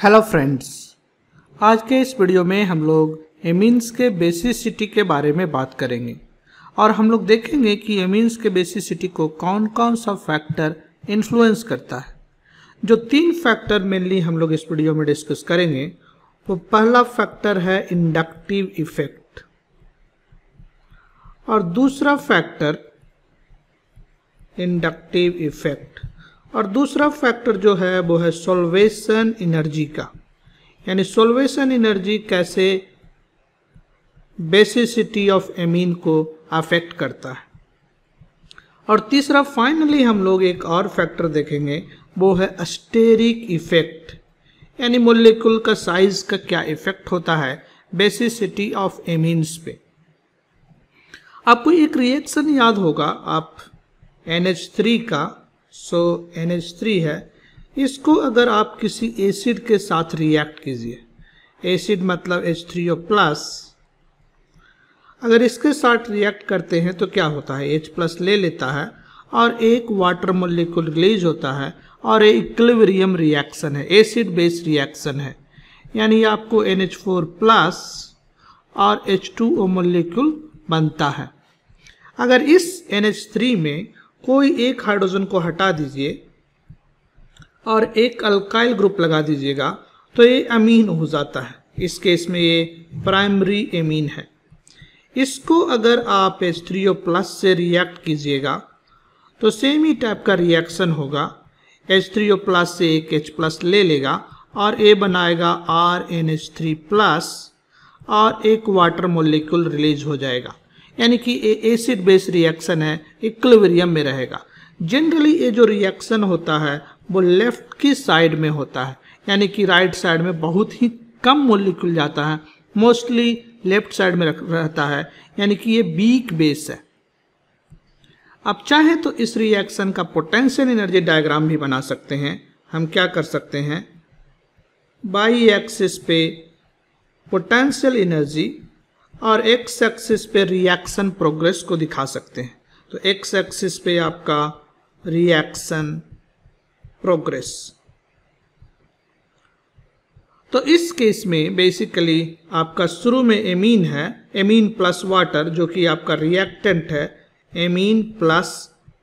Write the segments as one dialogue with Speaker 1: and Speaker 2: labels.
Speaker 1: Hello friends आज के इस वीडियो में हम लोग एमीन्स के बेसिसिटी के बारे में बात करेंगे और हम लोग देखेंगे कि एमीन्स के बेसिसिटी को कौन कौन सा फैक्टर इन्फ्लुएंस करता है। जो तीन फैक्टर मेनली हम लोग इस वीडियो में डिस्कस करेंगे, वो पहला फैक्टर है इंडक्टिव इफ़ेक्ट और दूसरा फैक्टर इंडक्टिव इफ़ेक्ट और दूसरा फैक्टर जो है, वो है सोल्वेशन एनर्जी का। यानी सोल्वेशन एनर्जी कैसे बेसिसिटी ऑफ़ एमीन को अफेक्ट करता है। और तीसरा फाइनली हम लोग एक और फैक्टर देखेंगे, वो है अस्टेरिक इफ़ेक्ट यानी मोलिकुल का साइज़ का क्या इफ़ेक्ट होता है बेसिसिटी ऑफ़ एमीन्स पे। आपको एक रिएक्शन याद होगा, आप NH3 का सो एन एच थ्री है। इसको अगर आप किसी एसिड के साथ रिएक्ट कीजिए। एसिड मतलब एच थ्री ओ प्लस अगर इसके साथ रिएक्ट करते हैं तो क्या होता है? एच प्लस ले लेता है और एक वाटर मोलिकुल रिलीज़ होता है और एक इक्विलिब्रियम रिएक्शन है। एसिड बेस रिएक्शन है। यानी आपको एन एच फोर प्लस और एच टू ओ मोलिकुल बनता है। अगर इस एन एच थ्री में कोई एक हाइड्रोजन को हटा दीजिए और एक अल्काइल ग्रुप लगा दीजिएगा तो ये अमीन हो जाता है। इस केस में ये प्राइमरी एमीन है। इसको अगर आप एच प्लस से रिएक्ट कीजिएगा तो सेम ही टाइप का रिएक्शन होगा। एच प्लस से एक एच प्लस ले लेगा और ए बनाएगा R N H three plus और एक वाटर मोलिक्यूल रिलीज़ हो जाएगा। यानी कि एसिड बेस रिएक्शन है इक्विलिब्रियम में रहेगा। जनरली ये जो रिएक्शन होता है, वो लेफ़्ट की साइड में होता है। यानी कि राइट साइड में बहुत ही कम मोलिक्यूल जाता है। मोस्टली लेफ़्ट साइड में रहता है। यानी कि ये बीक बेस है। अब चाहे तो इस रिएक्शन का पोटेंशियल एनर्जी डायग्राम भी बना सकते हैं। हम क्या कर सकते हैं? बाई एक्सिस पे पोटेंशियल एनर्जी और एक्स एक्सिस पे रिएक्शन प्रोग्रेस को दिखा सकते हैं। तो एक्स एक्सिस पे आपका रिएक्शन प्रोग्रेस तो इस केस में बेसिकली आपका शुरू में एमीन है एमीन प्लस वाटर जो कि आपका रिएक्टेंट है एमीन प्लस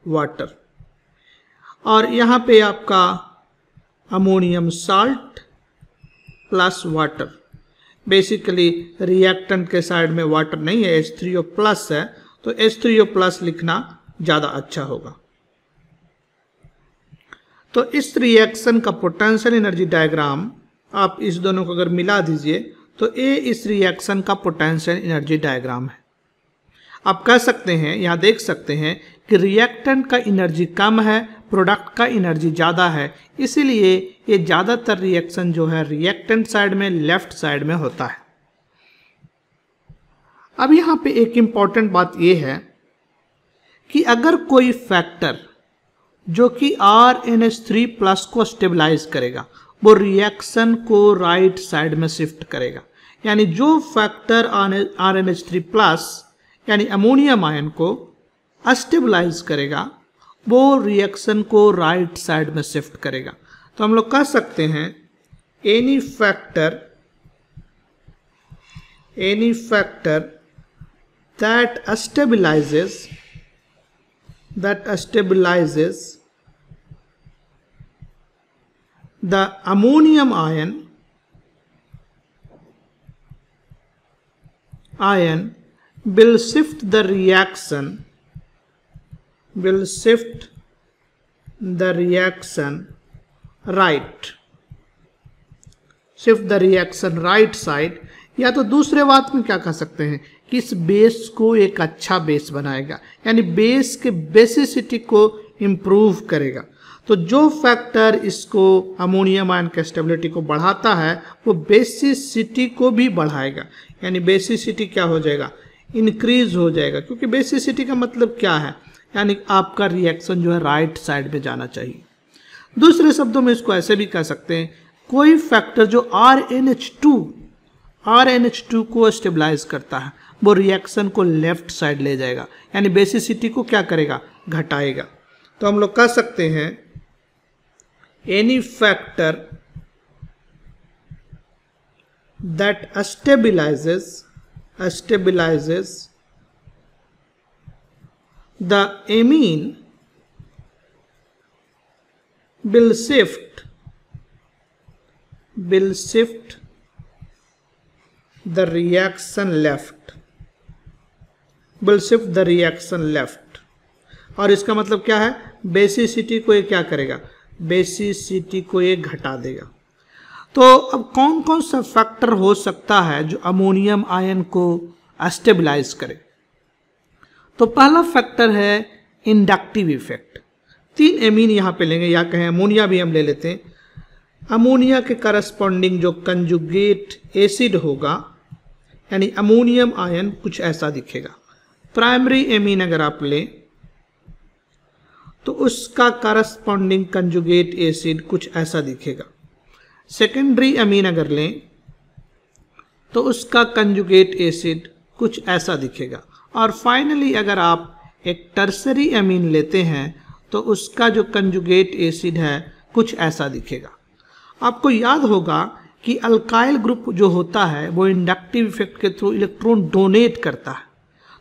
Speaker 1: वाटर और यहाँ पे आपका ammonium salt plus water basically reactant के साइड में वाटर नहीं है एच थ्री ओ प्लस है तो एच थ्री ओ प्लस लिखना ज़्यादा अच्छा होगा। तो इस रिएक्शन का पोटेंशियल एनर्जी डायग्राम आप इस दोनों को अगर मिला दीजिए तो ए इस रिएक्शन का पोटेंशियल एनर्जी डायग्राम है। आप कह सकते हैं, यहाँ देख सकते हैं कि रिएक्टेंट का एनर्जी कम है प्रोडक्ट का एनर्जी ज़्यादा है, इसीलिए ये ज़्यादातर रिएक्शन जो है रिएक्टेंट साइड में लेफ़्ट साइड में होता है। अब यहाँ पे एक इंपॉर्टेंट बात ये है कि अगर कोई फैक्टर जो कि R N H three plus को स्टेबलाइज करेगा, वो रिएक्शन को राइट साइड में शिफ्ट करेगा। यानी जो factor R N H three plus यानी अमोनियम आयन को अस्टेबलाइज करेगा वो रिएक्शन को राइट साइड में शिफ्ट करेगा। तो हम लोग कह सकते हैं any factor any factor that stabilizes that stabilizes the ammonium ion ion will shift the reaction will shift the reaction right. Shift the reaction right side, या तो दूसरे बात में क्या कह सकते हैं कि इस बेस को एक अच्छा बेस बनाएगा, यानी बेस के बेसिसिटी को इम्प्रूव करेगा। तो जो फैक्टर इसको अमोनियम आयन के स्टेबिलिटी को बढ़ाता है, वो बेसिसिटी को भी बढ़ाएगा। यानी बेसिसिटी क्या हो जाएगा? इंक्रीज हो जाएगा, क्योंकि बेसिसिटी का मतलब क्या है? यानी आपका रिएक्शन जो है राइट साइड में जाना चाहिए। दूसरे शब्दों में इसको ऐसे भी कह सकते हैं, कोई फैक्टर जो R N H two R N H two को स्टेबलाइज करता है, वो रिएक्शन को लेफ़्ट साइड ले जाएगा। यानी बेसिसिटी को क्या करेगा? घटाएगा। तो हम लोग कह सकते हैं any factor that stabilizes stabilizes the amine will shift will shift the reaction left will shift the reaction left और इसका मतलब क्या है? बेसिसिटी को ये क्या करेगा? बेसिसिटी को ये घटा देगा। तो अब कौन कौन सा फैक्टर हो सकता है जो अमोनियम आयन को स्टेबलाइज करे? तो पहला फैक्टर है इंडक्टिव इफ़ेक्ट तीन एमीन यहाँ पे लेंगे, या कहें अमोनिया भी हम ले लेते हैं। अमोनिया के करस्पॉन्डिंग जो कंजुगेट एसिड होगा, यानी अमोनियम आयन कुछ ऐसा दिखेगा। प्राइमरी एमीन अगर आप लें तो उसका करस्पॉन्डिंग कंजुगेट एसिड कुछ ऐसा दिखेगा। सेकेंडरी अमीन अगर लें तो उसका कंजुगेट एसिड कुछ ऐसा दिखेगा। और फाइनली अगर आप एक टर्सरी अमीन लेते हैं तो उसका जो कंजुगेट एसिड है, कुछ ऐसा दिखेगा। आपको याद होगा कि अल्काइल ग्रुप जो होता है, वो इंडक्टिव इफ़ेक्ट के थ्रू इलेक्ट्रॉन डोनेट करता है।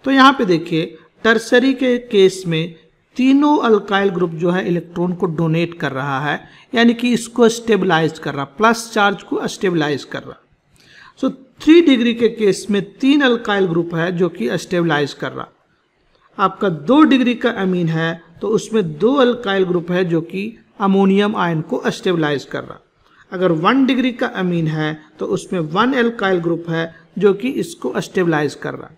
Speaker 1: तो यहाँ पे देखिए टर्सरी के केस में तीनों अल्काइल ग्रुप जो है इलेक्ट्रॉन को डोनेट कर रहा है, यानी कि इसको स्टेबलाइज कर रहा प्लस चार्ज को स्टेबलाइज कर रहा सो थ्री डिग्री के केस में तीन अल्काइल ग्रुप है जो कि स्टेबलाइज कर रहा। आपका दो डिग्री का अमीन है तो उसमें दो अल्काइल ग्रुप है जो कि अमोनियम आयन को स्टेबलाइज कर रहा। अगर वन डिग्री का अमीन है तो उसमें वन एल्काइल ग्रुप है जो कि इसको स्टेबलाइज कर रहा।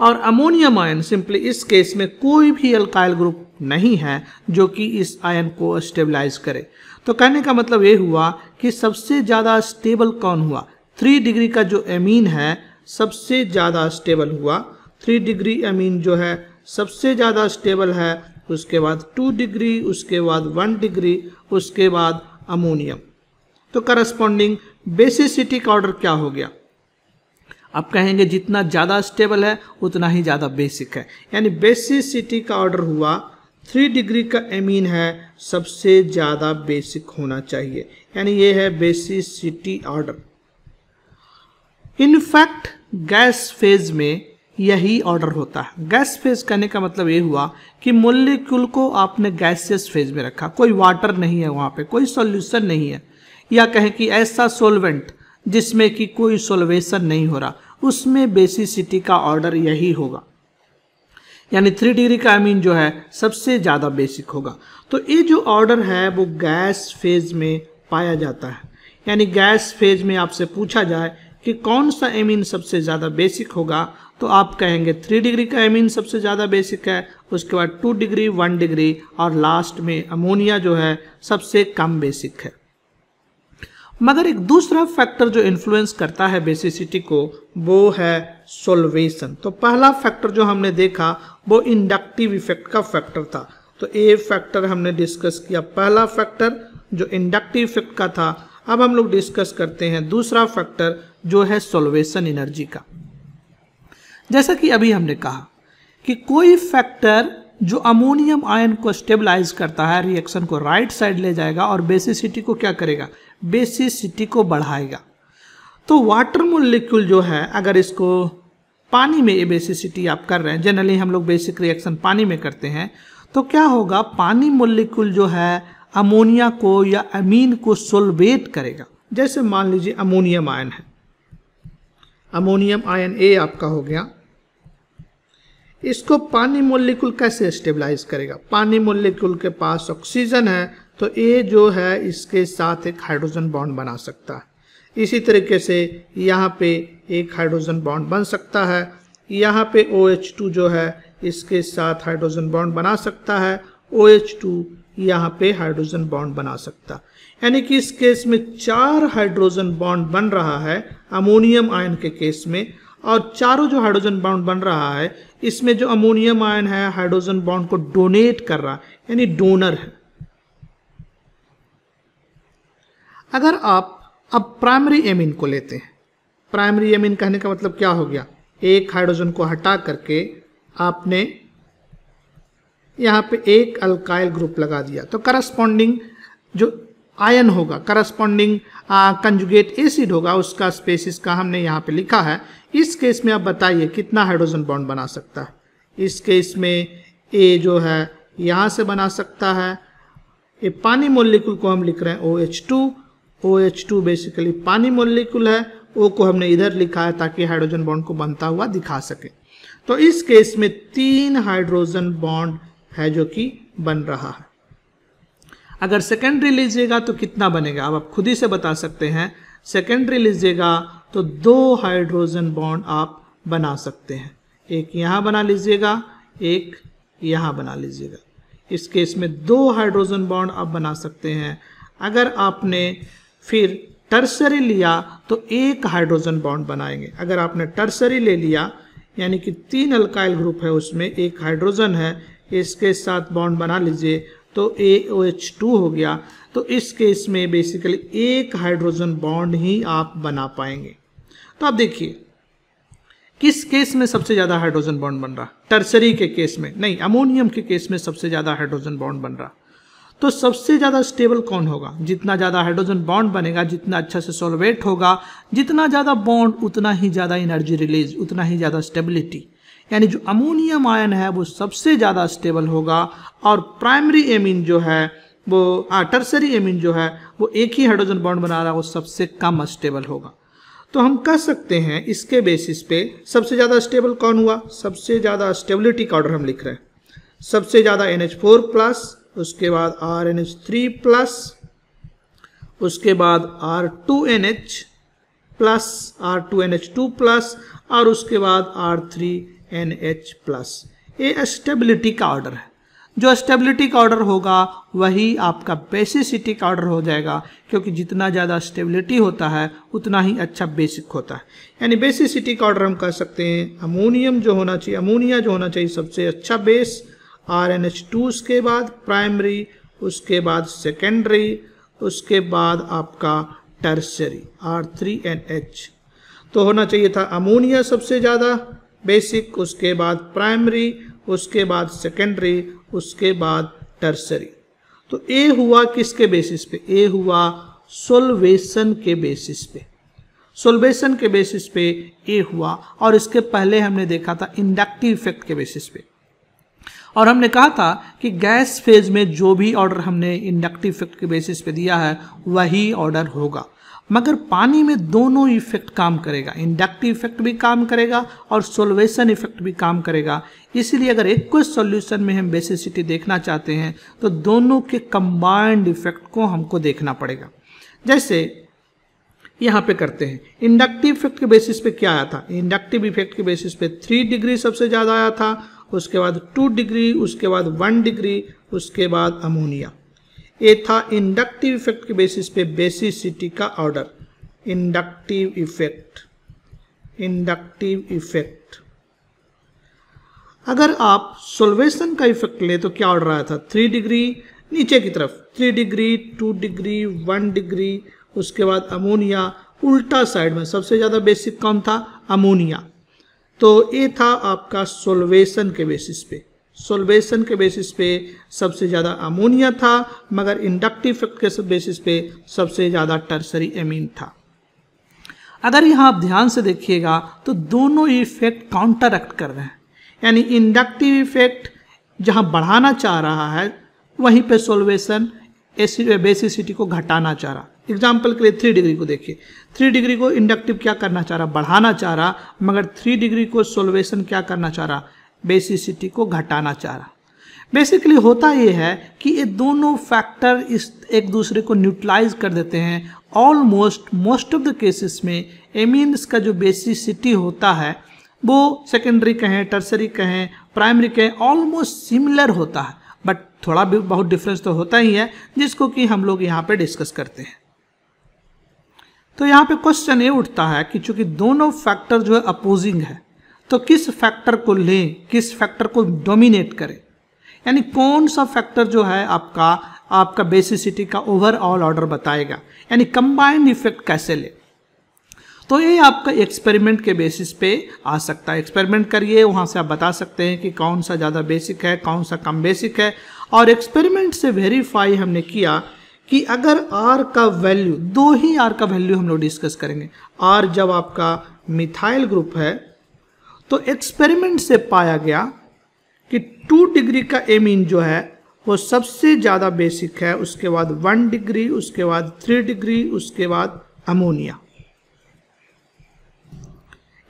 Speaker 1: और अमोनियम आयन सिंपली इस केस में कोई भी अल्काइल ग्रुप नहीं है जो कि इस आयन को स्टेबलाइज करे। तो कहने का मतलब ये हुआ कि सबसे ज़्यादा स्टेबल कौन हुआ? थ्री डिग्री का जो एमीन है, सबसे ज़्यादा स्टेबल हुआ। थ्री डिग्री एमीन जो है, सबसे ज़्यादा स्टेबल है, उसके बाद टू डिग्री उसके बाद वन डिग्री उसके बाद अमोनियम तो करस्पॉन्डिंग बेसिसिटी का ऑर्डर क्या हो गया? आप कहेंगे जितना ज़्यादा स्टेबल है, उतना ही ज़्यादा बेसिक है। यानी बेसिसिटी का ऑर्डर हुआ थ्री डिग्री का एमीन है, सबसे ज़्यादा बेसिक होना चाहिए। यानी ये है basicity order in fact gas phase में यही ऑर्डर होता है। गैस फ़ेज़ करने का मतलब ये हुआ कि मोलिक्यूल को आपने गैसियस फ़ेज़ में रखा। कोई वाटर नहीं है वहाँ पे, कोई सॉल्यूशन नहीं है। या कहें कि ऐसा सोलवेंट जिसमें कि कोई सोलवेशन नहीं हो रहा, उसमें बेसिसिटी का ऑर्डर यही होगा। यानी थ्री डिग्री का अमीन जो है सबसे ज़्यादा बेसिक होगा। तो ये जो ऑर्डर है, वो गैस फ़ेज़ में पाया जाता है। यानी गैस फ़ेज़ में आपसे पूछा जाए कि कौन सा एमीन सबसे ज़्यादा बेसिक होगा तो आप कहेंगे थ्री डिग्री का एमीन सबसे ज़्यादा बेसिक है, उसके बाद टू डिग्री वन डिग्री और लास्ट में अमोनिया जो है सबसे कम बेसिक है। मगर एक दूसरा फैक्टर जो इन्फ्लुएंस करता है बेसिसिटी को, वो है सोल्वेशन तो पहला फैक्टर जो हमने देखा, वो इंडक्टिव इफ़ेक्ट का फैक्टर था. तो ए फैक्टर हमने डिस्कस किया. पहला फैक्टर जो इंडक्टिव इफ़ेक्ट का था, अब हम लोग डिस्कस करते हैं दूसरा फैक्टर जो है सोल्वेशन एनर्जी का. जैसा कि अभी हमने कहा कि कोई फैक्टर जो अमोनियम आयन को स्टेबलाइज करता है रिएक्शन को राइट right साइड ले जाएगा और बेसिसिटी को क्या करेगा? बेसिसिटी को बढ़ाएगा। तो वाटर मोलिक्यूल जो है, अगर इसको पानी में ये बेसिसिटी आप कर रहे हैं जनरली हम लोग बेसिक रिएक्शन पानी में करते हैं तो क्या होगा? पानी मोलिक्यूल जो है अमोनिया को या अमीन को सोलवेट करेगा। जैसे मान लीजिए अमोनियम आयन है। अमोनियम आयन ए आपका हो गया। इसको पानी मोलिकुल कैसे स्टेबलाइज करेगा? पानी मोलिकुल के पास ऑक्सीजन है तो ए जो है, इसके साथ एक हाइड्रोजन बॉन्ड बना सकता है। इसी तरीके से यहाँ पे एक हाइड्रोजन बॉन्ड बन सकता है। यहाँ पे ओ OH2 जो है, इसके साथ हाइड्रोजन बॉन्ड बना सकता है। ओ OH2 यहाँ पे हाइड्रोजन बॉन्ड बना सकता। यानी कि इस केस में चार हाइड्रोजन बॉन्ड बन रहा है अमोनियम आयन के केस में, और चारों जो हाइड्रोजन बॉन्ड बन रहा है, इसमें जो अमोनियम आयन है हाइड्रोजन बॉन्ड को डोनेट कर रहा है, यानी डोनर है। अगर आप अब प्राइमरी एमिन को लेते हैं प्राइमरी एमिन कहने का मतलब क्या हो गया? एक हाइड्रोजन को हटा करके आपने यहाँ पे एक अल्काइल ग्रुप लगा दिया। तो करस्पॉन्डिंग जो आयन होगा करस्पॉन्डिंग कंजुगेट एसिड होगा, उसका स्पेसिस का हमने यहाँ पे लिखा है। इस केस में आप बताइए कितना हाइड्रोजन बॉन्ड बना सकता है। इस केस में ए जो है, यहाँ से बना सकता है। ये पानी मोलिकुल को हम लिख रहे हैं O two O H two basically पानी मोलिकुल है ओ को हमने इधर लिखा है ताकि हाइड्रोजन बॉन्ड को बनता हुआ दिखा सके। तो इस केस में तीन हाइड्रोजन बॉन्ड है जो कि बन रहा है। अगर सेकेंडरी लीजिएगा तो कितना बनेगा? अब आप खुद ही से बता सकते हैं। सेकेंडरी लीजिएगा तो दो हाइड्रोजन बॉन्ड आप बना सकते हैं। एक यहाँ बना लीजिएगा, एक यहाँ बना लीजिएगा। इस केस में दो हाइड्रोजन बॉन्ड आप बना सकते हैं। अगर आपने फिर टर्सरी लिया तो एक हाइड्रोजन बॉन्ड बनाएँगे। अगर आपने टर्सरी ले लिया, यानी कि तीन अल्काइल ग्रुप है उसमें, एक हाइड्रोजन है, इसके साथ बॉन्ड बना लीजिए तो ए ओ एच टू हो गया। तो इस केस में बेसिकली एक हाइड्रोजन बॉन्ड ही आप बना पाएँगे। तो आप देखिए, किस केस में सबसे ज़्यादा हाइड्रोजन बॉन्ड बन रहा? टर्सरी के केस में। नहीं अमोनियम के केस में सबसे ज़्यादा हाइड्रोजन बॉन्ड बन रहा। तो सबसे ज़्यादा स्टेबल कौन होगा? जितना ज़्यादा हाइड्रोजन बॉन्ड बनेगा, जितना अच्छा से सोलवेट होगा, जितना ज़्यादा बॉन्ड उतना ही ज़्यादा एनर्जी रिलीज़ उतना ही ज़्यादा स्टेबिलिटी यानी जो अमोनियम आयन है, वो सबसे ज़्यादा स्टेबल होगा और प्राइमरी एमिन जो है, वो टर्सरी एमिन जो है, वो एक ही हाइड्रोजन बॉन्ड बना रहा है, वो सबसे कम स्टेबल होगा. तो हम कह सकते हैं, इसके बेसिस पे सबसे ज़्यादा स्टेबल कौन हुआ? सबसे ज़्यादा स्टेबिलिटी का ऑर्डर हम लिख रहे हैं. सबसे ज़्यादा एन एच फोर प्लस उसके बाद R N H three plus उसके बाद R two N H plus R two N H two plus और उसके बाद R three N H plus ये स्टेबिलिटी का ऑर्डर है. जो स्टेबिलिटी का ऑर्डर होगा, वही आपका बेसिसिटी का ऑर्डर हो जाएगा, क्योंकि जितना ज़्यादा स्टेबिलिटी होता है, उतना ही अच्छा बेसिक होता है. यानी बेसिसिटी का ऑर्डर हम कह सकते हैं अमोनियम जो होना चाहिए अमोनिया जो होना चाहिए, सबसे अच्छा base R N H two उसके बाद प्राइमरी, उसके बाद सेकेंडरी, उसके बाद आपका tertiary, R three N H. तो होना चाहिए था अमोनिया सबसे ज़्यादा, बेसिक, उसके बाद प्राइमरी, उसके बाद सेकेंडरी, उसके बाद टर्सरी। तो ए हुआ किसके बेसिस पे? ए हुआ सोलवेशन के बेसिस पे। सोलवेशन के बेसिस पे ए हुआ, और इसके पहले हमने देखा था इंडक्टिव इफ़ेक्ट के बेसिस पे। और हमने कहा था कि गैस फ़ेज़ में जो भी ऑर्डर हमने इंडक्टिव इफ़ेक्ट के बेसिस पे दिया है, वही ऑर्डर होगा। मगर पानी में दोनों इफ़ेक्ट काम करेगा। इंडक्टिव इफ़ेक्ट भी काम करेगा और सोल्वेशन इफ़ेक्ट भी काम करेगा। इसीलिए अगर एक कोई सॉल्यूशन में हम बेसिसिटी देखना चाहते हैं तो दोनों के कंबाइंड इफ़ेक्ट को हमको देखना पड़ेगा। जैसे यहाँ पे करते हैं। इंडक्टिव इफ़ेक्ट के बेसिस पे क्या आया था? इंडक्टिव इफ़ेक्ट के बेसिस पे थ्री डिग्री सबसे ज़्यादा आया था। उसके बाद टू डिग्री, उसके बाद वन डिग्री, उसके बाद अमोनिया। ये था इंडक्टिव इफ़ेक्ट के बेसिस पे बेसिसिटी का order inductive effect inductive effect अगर आप सोल्वेशन का इफ़ेक्ट ले तो क्या ऑर्डर आया था? थ्री डिग्री नीचे की तरफ़। Three degree two degree one degree उसके बाद अमोनिया। उल्टा साइड में सबसे ज़्यादा बेसिक कौन था? अमोनिया। तो ये था आपका सोलवेशन के बेसिस पे। सोलवेशन के बेसिस पे सबसे ज़्यादा अमोनिया था, मगर इंडक्टिव इफ़ेक्ट के बेसिस पे सबसे ज़्यादा टर्सरी एमीन था। अगर यहाँ आप ध्यान से देखिएगा तो दोनों इफ़ेक्ट काउंटर एक्ट कर रहे हैं। यानी इंडक्टिव इफ़ेक्ट जहाँ बढ़ाना चाह रहा है, वहीं पे सोल्वेशन बेसिसिटी को घटाना चाह रहा। एग्ज़ाम्पल के लिए थ्री डिग्री को देखिए। थ्री डिग्री को इंडक्टिव क्या करना चाह रहा? बढ़ाना चाह रहा, मगर थ्री डिग्री को सोल्वेशन क्या करना चाह रहा? बेसिसिटी को घटाना चाह रहा। बेसिकली होता ये है कि ये दोनों फैक्टर इस एक दूसरे को न्यूट्रलाइज कर देते हैं। Almost most of the cases में एमीन्स का जो बेसिसिटी होता है, वो सेकेंडरी कहें टर्सरी कहें प्राइमरी कहें ऑलमोस्ट सिमिलर होता है। बट थोड़ा भी बहुत डिफरेंस तो होता ही है, जिसको कि हम लोग यहाँ पे डिस्कस करते हैं। तो यहाँ पे क्वेश्चन ये उठता है कि चूँकि दोनों फैक्टर जो है अपोजिंग है तो किस फैक्टर को लें, किस फैक्टर को डोमिनेट करें? यानी कौन सा फैक्टर जो है आपका आपका बेसिसिटी का ओवरऑल ऑर्डर बताएगा? यानी कंबाइंड इफ़ेक्ट कैसे ले? तो ये आपका एक्सपेरिमेंट के बेसिस पे आ सकता है। एक्सपेरिमेंट करिए, वहाँ से आप बता सकते हैं कि कौन सा ज़्यादा बेसिक है, कौन सा कम बेसिक है। और एक्सपेरिमेंट से वेरीफाई हमने किया कि अगर आर का वैल्यू दो ही आर का वैल्यू हम लोग डिस्कस करेंगे। आर जब आपका मिथाइल ग्रुप है तो एक्सपेरिमेंट से पाया गया कि टू डिग्री का एमीन जो है, वो सबसे ज़्यादा बेसिक है, उसके बाद वन डिग्री उसके बाद थ्री डिग्री उसके बाद अमोनिया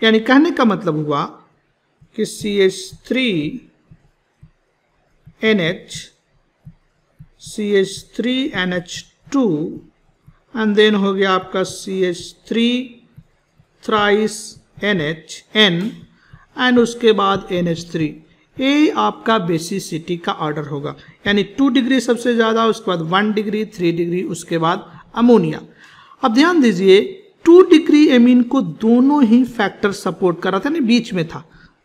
Speaker 1: यानी कहने का मतलब हुआ कि C H three N H C H three N H two and then हो गया आपका C H three thrice N H N and उसके बाद एन एच थ्री ये आपका बेसिसिटी का ऑर्डर होगा. यानी टू डिग्री सबसे ज़्यादा, उसके बाद वन डिग्री थ्री डिग्री उसके बाद अमोनिया अब ध्यान दीजिए टू डिग्री एमीन को दोनों ही फैक्टर सपोर्ट कर रहा था ना बीच में था।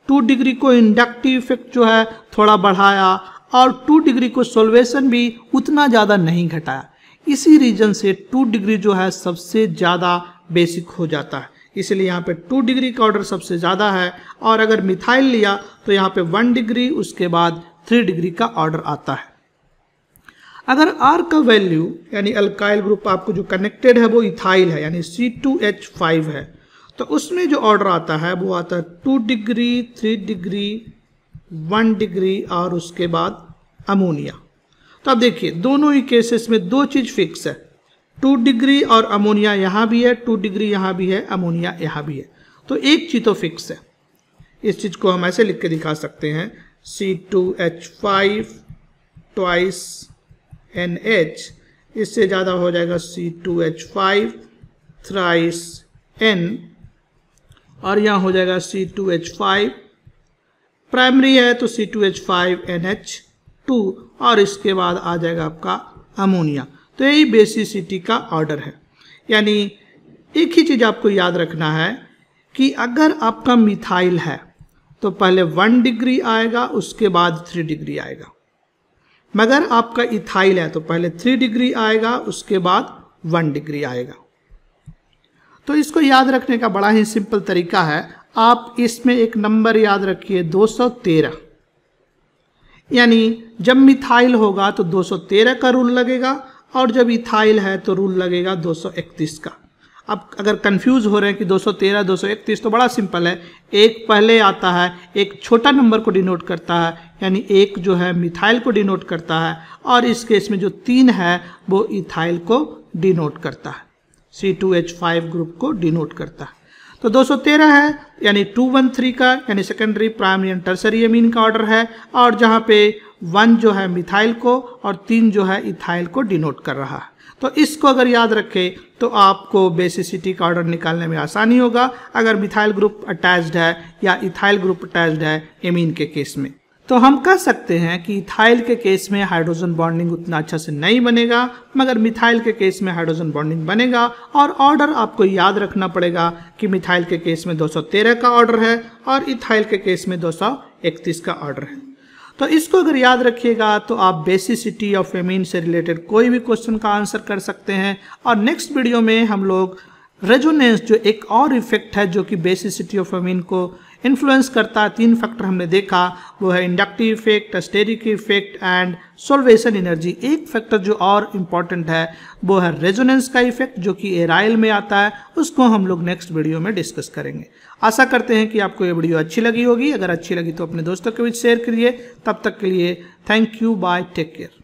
Speaker 1: टू डिग्री को इंडक्टिव इफ़ेक्ट जो है, थोड़ा बढ़ाया, और टू डिग्री को सोल्वेशन भी उतना ज़्यादा नहीं घटाया। इसी रीजन से टू डिग्री जो है, सबसे ज़्यादा बेसिक हो जाता है। इसलिए यहाँ पे टू डिग्री का ऑर्डर सबसे ज़्यादा है, और अगर मिथाइल लिया तो यहाँ पे वन डिग्री उसके बाद थ्री डिग्री का ऑर्डर आता है। अगर आर का वैल्यू यानी अल्काइल ग्रुप आपको जो कनेक्टेड है, वो इथाइल है, यानी सी टू एच फाइव है तो उसमें जो ऑर्डर आता है, वो आता है two degree three degree one degree और उसके बाद अमोनिया तो अब देखिए, दोनों ही केसेस में दो चीज़ फिक्स है. टू डिग्री और अमोनिया यहाँ भी है टू डिग्री यहाँ भी है अमोनिया यहाँ भी है. तो एक चीज़ तो फिक्स है. इस चीज़ को हम ऐसे लिख के दिखा सकते हैं. C two H five twice N H इससे ज़्यादा हो जाएगा C two H five thrice N और यहाँ हो जाएगा C two H five primary है तो C two H five N H two और इसके बाद आ जाएगा आपका अमोनिया तो यही बेसिसिटी का ऑर्डर है। यानी एक ही चीज़ आपको याद रखना है कि अगर आपका मिथाइल है तो पहले वन डिग्री आएगा, उसके बाद थ्री डिग्री आएगा। मगर आपका इथाइल है तो पहले थ्री डिग्री आएगा, उसके बाद वन डिग्री आएगा। तो इसको याद रखने का बड़ा ही सिंपल तरीका है। आप इसमें एक नंबर याद रखिए 213 यानी जब मिथाइल होगा तो 213 का रूल लगेगा, और जब इथाइल है तो रूल लगेगा 231 का। अब अगर कंफ्यूज हो रहे हैं कि 213 231 तो बड़ा सिंपल है। एक पहले आता है, एक छोटा नंबर को डिनोट करता है, यानी एक जो है मिथाइल को डिनोट करता है, और इस केस में जो तीन है, वो इथाइल को डिनोट करता है। C two H five group को डिनोट करता है। तो 213 है, यानी 213 का, यानी secondary primary and tertiary amine का ऑर्डर है, और जहाँ पे वन जो है मिथाइल को और तीन जो है इथाइल को डिनोट कर रहा है। तो इसको अगर याद रखें तो आपको बेसिसिटी का ऑर्डर निकालने में आसानी होगा। अगर मिथाइल ग्रुप अटैच्ड है या इथाइल ग्रुप अटैच्ड है एमीन के केस में। तो हम कह सकते हैं कि इथाइल के केस में हाइड्रोजन बॉन्डिंग उतना अच्छा से नहीं बनेगा, मगर मिथाइल के केस में हाइड्रोजन बॉन्डिंग बनेगा और ऑर्डर आपको याद रखना पड़ेगा कि मिथाइल के केस में 213 का ऑर्डर है और इथाइल के केस में 231 का ऑर्डर है। तो इसको अगर याद रखिएगा तो आप बेसिसिटी ऑफ़ एमीन से रिलेटेड कोई भी क्वेश्चन का आंसर कर सकते हैं। और नेक्स्ट वीडियो में हम लोग रेजोनेंस जो एक और इफ़ेक्ट है जो कि बेसिसिटी ऑफ़ एमीन को इन्फ्लुएंस करता तीन फैक्टर हमने देखा, वो है inductive effect steric effect and solvation energy एक फैक्टर जो और इंपॉर्टेंट है, वो है रेजोनेंस का इफ़ेक्ट जो कि एराइल में आता है, उसको हम लोग नेक्स्ट वीडियो में डिस्कस करेंगे। आशा करते हैं कि आपको ये वीडियो अच्छी लगी होगी। अगर अच्छी लगी तो अपने दोस्तों के बीच शेयर करिए। तब तक के लिए thank you bye take care